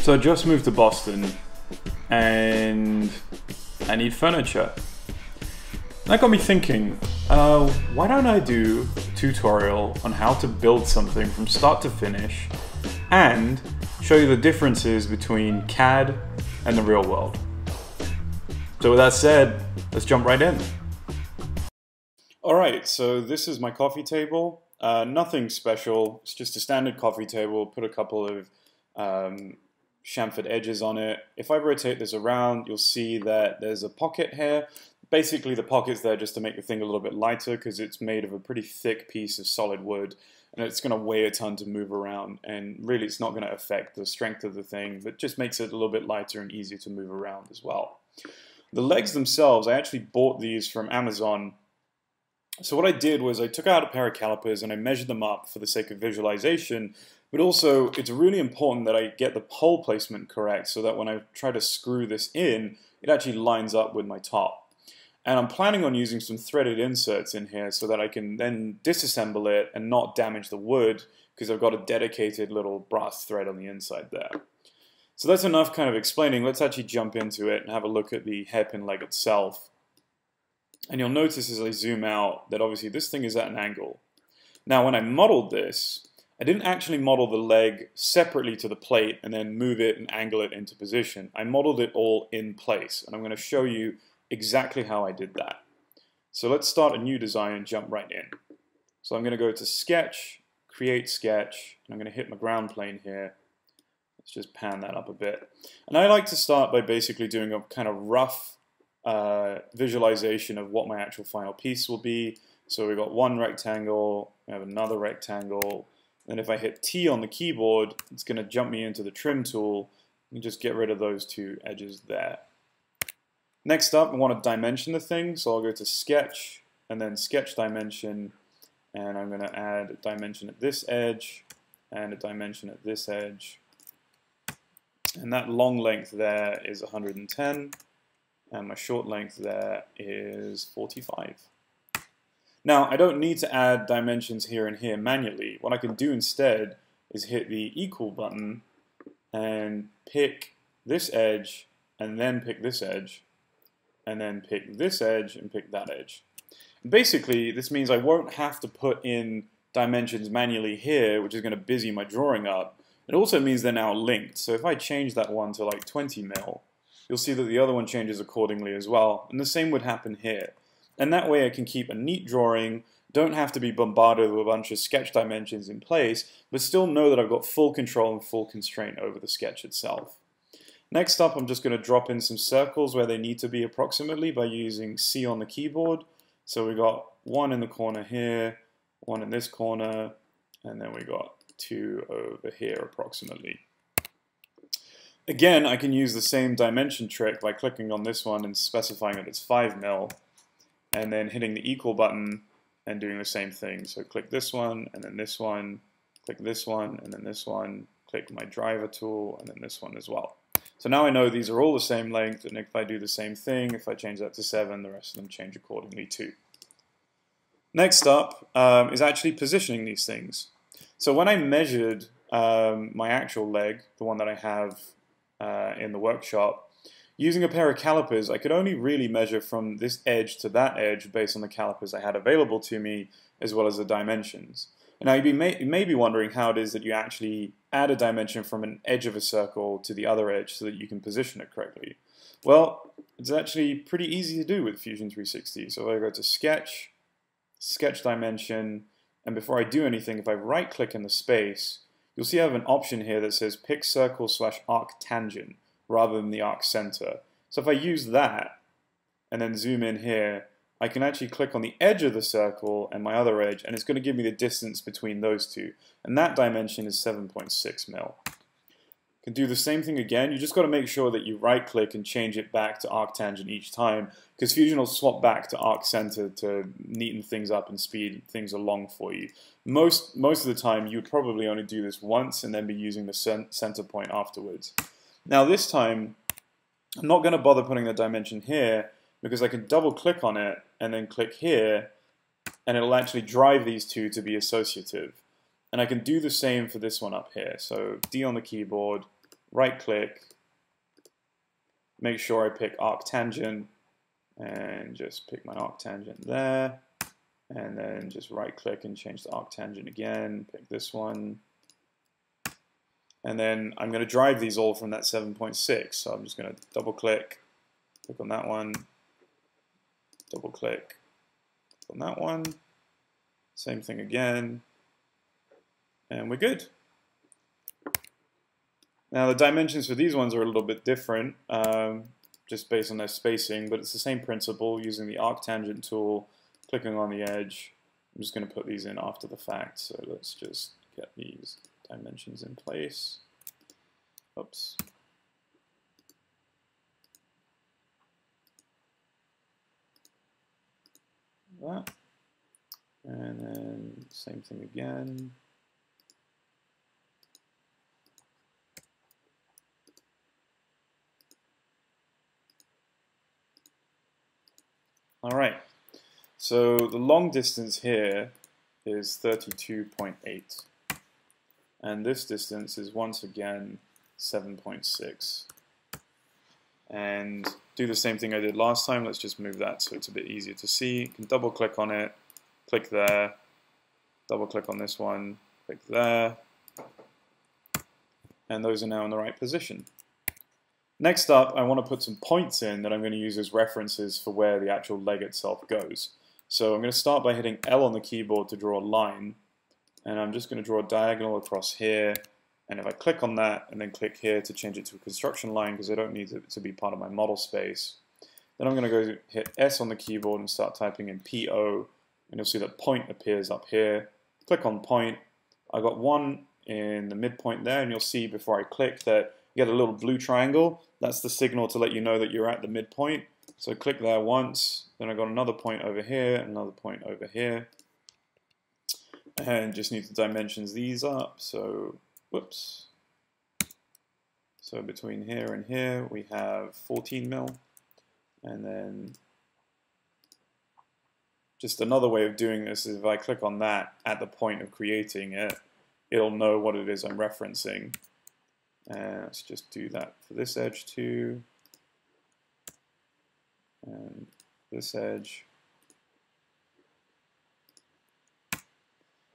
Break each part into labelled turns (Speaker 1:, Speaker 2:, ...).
Speaker 1: So I just moved to Boston and I need furniture. That got me thinking, uh, why don't I do a tutorial on how to build something from start to finish and show you the differences between CAD and the real world. So with that said, let's jump right in. Alright, so this is my coffee table. Uh, nothing special, it's just a standard coffee table, put a couple of um, chamfered edges on it. If I rotate this around, you'll see that there's a pocket here. Basically, the pocket's there just to make the thing a little bit lighter because it's made of a pretty thick piece of solid wood and it's going to weigh a ton to move around and really it's not going to affect the strength of the thing but just makes it a little bit lighter and easier to move around as well. The legs themselves, I actually bought these from Amazon so what I did was I took out a pair of calipers and I measured them up for the sake of visualization, but also it's really important that I get the pole placement correct so that when I try to screw this in, it actually lines up with my top. And I'm planning on using some threaded inserts in here so that I can then disassemble it and not damage the wood because I've got a dedicated little brass thread on the inside there. So that's enough kind of explaining. Let's actually jump into it and have a look at the hairpin leg itself. And you'll notice as I zoom out that obviously this thing is at an angle. Now when I modeled this, I didn't actually model the leg separately to the plate and then move it and angle it into position. I modeled it all in place and I'm going to show you exactly how I did that. So let's start a new design and jump right in. So I'm going to go to Sketch, Create Sketch, and I'm going to hit my ground plane here. Let's just pan that up a bit. And I like to start by basically doing a kind of rough uh, visualization of what my actual final piece will be. So we've got one rectangle, we have another rectangle, and if I hit T on the keyboard, it's going to jump me into the trim tool and just get rid of those two edges there. Next up, I want to dimension the thing, so I'll go to Sketch, and then Sketch Dimension, and I'm going to add a dimension at this edge, and a dimension at this edge. And that long length there is 110 and my short length there is 45. Now, I don't need to add dimensions here and here manually. What I can do instead is hit the equal button and pick this edge and then pick this edge and then pick this edge and pick that edge. And basically, this means I won't have to put in dimensions manually here, which is going to busy my drawing up. It also means they're now linked. So if I change that one to like 20 mil, you'll see that the other one changes accordingly as well. And the same would happen here. And that way I can keep a neat drawing, don't have to be bombarded with a bunch of sketch dimensions in place, but still know that I've got full control and full constraint over the sketch itself. Next up, I'm just going to drop in some circles where they need to be approximately by using C on the keyboard. So we got one in the corner here, one in this corner, and then we got two over here approximately. Again, I can use the same dimension trick by clicking on this one and specifying that it's 5 mil, and then hitting the equal button and doing the same thing. So click this one, and then this one, click this one, and then this one, click my driver tool, and then this one as well. So now I know these are all the same length, and if I do the same thing, if I change that to 7, the rest of them change accordingly too. Next up um, is actually positioning these things. So when I measured um, my actual leg, the one that I have uh, in the workshop. Using a pair of calipers, I could only really measure from this edge to that edge based on the calipers I had available to me, as well as the dimensions. And now you may, you may be wondering how it is that you actually add a dimension from an edge of a circle to the other edge so that you can position it correctly. Well, it's actually pretty easy to do with Fusion 360. So if I go to Sketch, Sketch Dimension, and before I do anything, if I right click in the space, you'll see I have an option here that says pick circle slash arc tangent rather than the arc center. So if I use that and then zoom in here, I can actually click on the edge of the circle and my other edge, and it's going to give me the distance between those two. And that dimension is 7.6 mil can do the same thing again. You just got to make sure that you right click and change it back to arctangent each time because Fusion will swap back to arc center to neaten things up and speed things along for you. Most, most of the time you would probably only do this once and then be using the center point afterwards. Now this time I'm not going to bother putting the dimension here because I can double click on it and then click here and it'll actually drive these two to be associative. And I can do the same for this one up here. So D on the keyboard, right click, make sure I pick arctangent, and just pick my arctangent there, and then just right click and change the arctangent again, pick this one, and then I'm going to drive these all from that 7.6, so I'm just going to double click, click on that one, double click on that one, same thing again, and we're good. Now the dimensions for these ones are a little bit different, um, just based on their spacing, but it's the same principle using the arctangent tool, clicking on the edge. I'm just going to put these in after the fact, so let's just get these dimensions in place. Oops. That. And then same thing again. All right, so the long distance here is 32.8. And this distance is once again 7.6. And do the same thing I did last time. Let's just move that so it's a bit easier to see. You can double click on it, click there, double click on this one, click there. And those are now in the right position. Next up, I want to put some points in that I'm going to use as references for where the actual leg itself goes. So I'm going to start by hitting L on the keyboard to draw a line. And I'm just going to draw a diagonal across here. And if I click on that and then click here to change it to a construction line because I don't need it to be part of my model space, then I'm going to go hit S on the keyboard and start typing in PO. And you'll see that point appears up here. Click on point. I got one in the midpoint there, and you'll see before I click that you get a little blue triangle. That's the signal to let you know that you're at the midpoint. So click there once, then I got another point over here, another point over here. And just need to dimensions these up. So, whoops. So between here and here, we have 14 mil. And then just another way of doing this is if I click on that at the point of creating it, it'll know what it is I'm referencing. And let's just do that for this edge too. And this edge.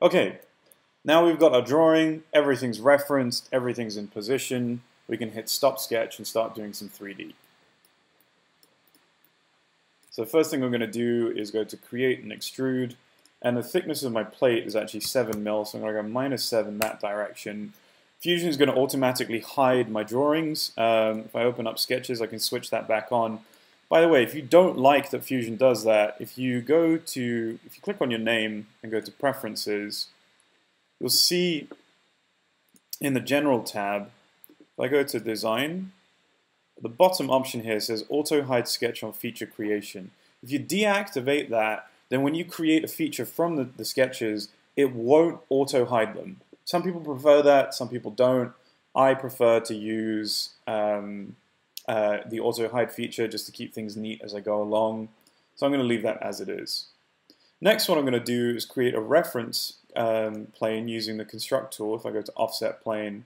Speaker 1: Okay, now we've got our drawing, everything's referenced, everything's in position. We can hit stop sketch and start doing some 3D. So the first thing I'm going to do is go to create and extrude. And the thickness of my plate is actually 7 mil, so I'm going to go minus 7 that direction Fusion is going to automatically hide my drawings. Um, if I open up sketches, I can switch that back on. By the way, if you don't like that Fusion does that, if you go to, if you click on your name and go to Preferences, you'll see in the General tab, if I go to Design, the bottom option here says Auto Hide Sketch on Feature Creation. If you deactivate that, then when you create a feature from the, the sketches, it won't auto hide them. Some people prefer that, some people don't. I prefer to use um, uh, the auto hide feature just to keep things neat as I go along. So I'm going to leave that as it is. Next what I'm going to do is create a reference um, plane using the construct tool if I go to offset plane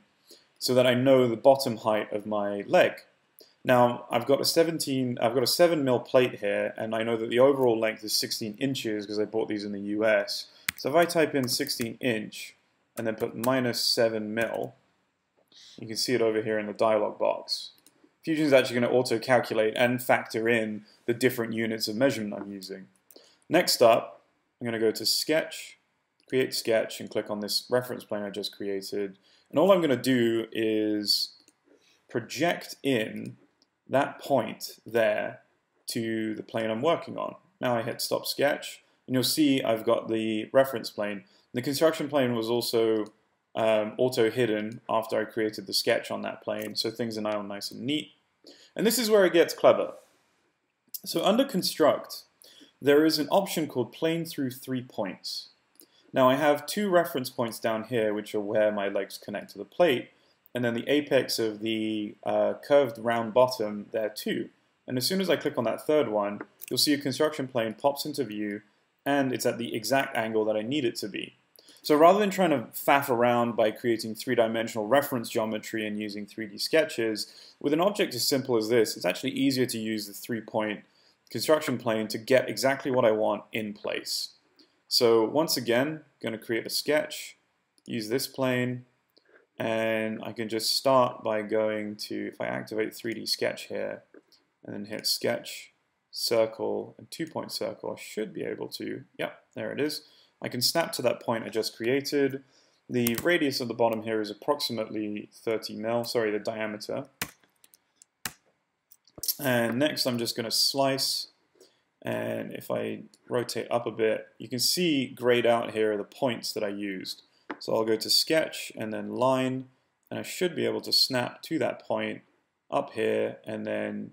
Speaker 1: so that I know the bottom height of my leg. Now I've got a 17, I've got a 7 mil plate here and I know that the overall length is 16 inches because I bought these in the US. So if I type in 16 inch, and then put minus 7 mil, you can see it over here in the dialog box. Fusion is actually going to auto-calculate and factor in the different units of measurement I'm using. Next up, I'm going to go to Sketch, Create Sketch, and click on this reference plane I just created. And all I'm going to do is project in that point there to the plane I'm working on. Now I hit Stop Sketch, and you'll see I've got the reference plane. The construction plane was also um, auto hidden after I created the sketch on that plane, so things are now nice and neat. And this is where it gets clever. So under construct, there is an option called plane through three points. Now I have two reference points down here, which are where my legs connect to the plate, and then the apex of the uh, curved round bottom there too. And as soon as I click on that third one, you'll see a construction plane pops into view and it's at the exact angle that I need it to be. So rather than trying to faff around by creating three-dimensional reference geometry and using 3D sketches, with an object as simple as this, it's actually easier to use the three-point construction plane to get exactly what I want in place. So once again, I'm going to create a sketch, use this plane, and I can just start by going to, if I activate 3D sketch here, and then hit sketch, circle, and two-point circle, I should be able to, yep, there it is. I can snap to that point I just created. The radius of the bottom here is approximately 30 mil, sorry, the diameter. And next I'm just going to slice, and if I rotate up a bit, you can see grayed out here are the points that I used. So I'll go to sketch and then line, and I should be able to snap to that point up here and then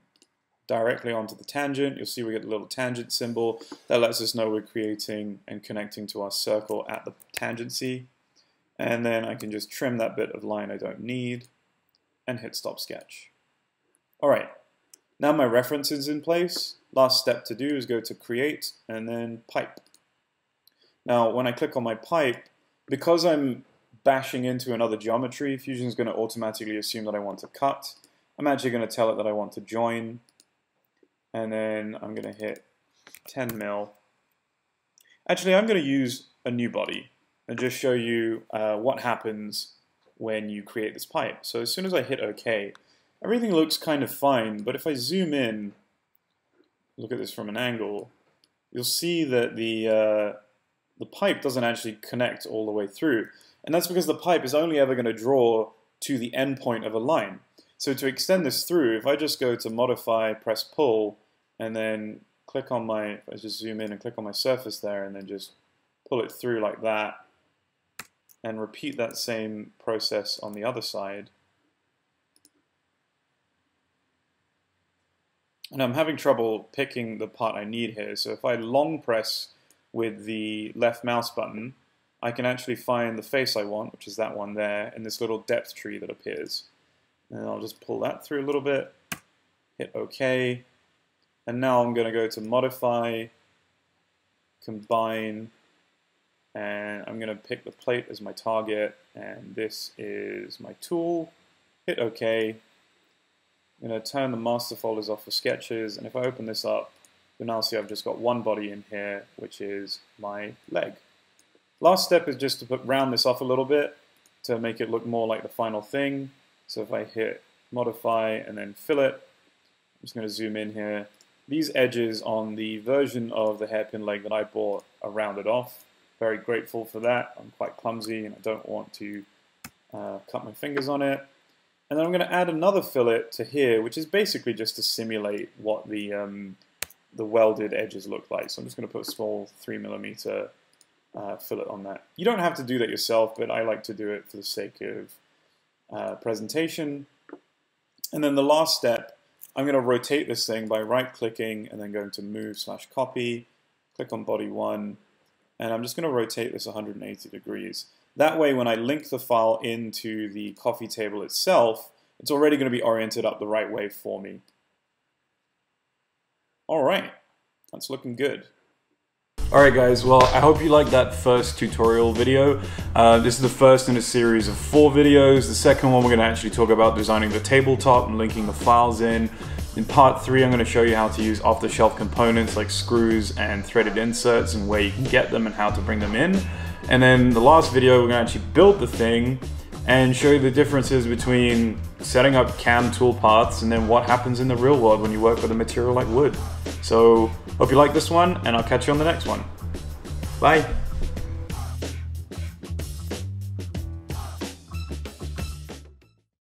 Speaker 1: directly onto the tangent. You'll see we get a little tangent symbol. That lets us know we're creating and connecting to our circle at the tangency. And then I can just trim that bit of line I don't need and hit stop sketch. All right, now my reference is in place. Last step to do is go to create and then pipe. Now when I click on my pipe, because I'm bashing into another geometry, Fusion is going to automatically assume that I want to cut. I'm actually going to tell it that I want to join and then I'm going to hit 10 mil. Actually, I'm going to use a new body and just show you uh, what happens when you create this pipe. So as soon as I hit OK, everything looks kind of fine, but if I zoom in, look at this from an angle, you'll see that the, uh, the pipe doesn't actually connect all the way through. And that's because the pipe is only ever going to draw to the endpoint of a line. So to extend this through, if I just go to modify, press pull, and then click on my, I just zoom in and click on my surface there and then just pull it through like that and repeat that same process on the other side. And I'm having trouble picking the part I need here. So if I long press with the left mouse button, I can actually find the face I want, which is that one there, in this little depth tree that appears. And I'll just pull that through a little bit, hit OK, and now I'm going to go to modify, combine, and I'm going to pick the plate as my target, and this is my tool. Hit OK. I'm going to turn the master folders off for sketches, and if I open this up, you'll now see I've just got one body in here, which is my leg. Last step is just to put round this off a little bit to make it look more like the final thing. So if I hit modify and then fillet, I'm just going to zoom in here. These edges on the version of the hairpin leg that I bought are rounded off. Very grateful for that. I'm quite clumsy and I don't want to uh, cut my fingers on it. And then I'm going to add another fillet to here, which is basically just to simulate what the um, the welded edges look like. So I'm just going to put a small 3 millimeter uh, fillet on that. You don't have to do that yourself, but I like to do it for the sake of uh, presentation. And then the last step I'm going to rotate this thing by right-clicking and then going to Move slash Copy, click on Body 1, and I'm just going to rotate this 180 degrees. That way, when I link the file into the coffee table itself, it's already going to be oriented up the right way for me. All right, that's looking good. Alright guys, well I hope you liked that first tutorial video. Uh, this is the first in a series of four videos. The second one we're going to actually talk about designing the tabletop and linking the files in. In part three I'm going to show you how to use off-the-shelf components like screws and threaded inserts and where you can get them and how to bring them in. And then the last video we're going to actually build the thing and show you the differences between setting up CAM tool paths and then what happens in the real world when you work with a material like wood. So hope you like this one and I'll catch you on the next one. Bye.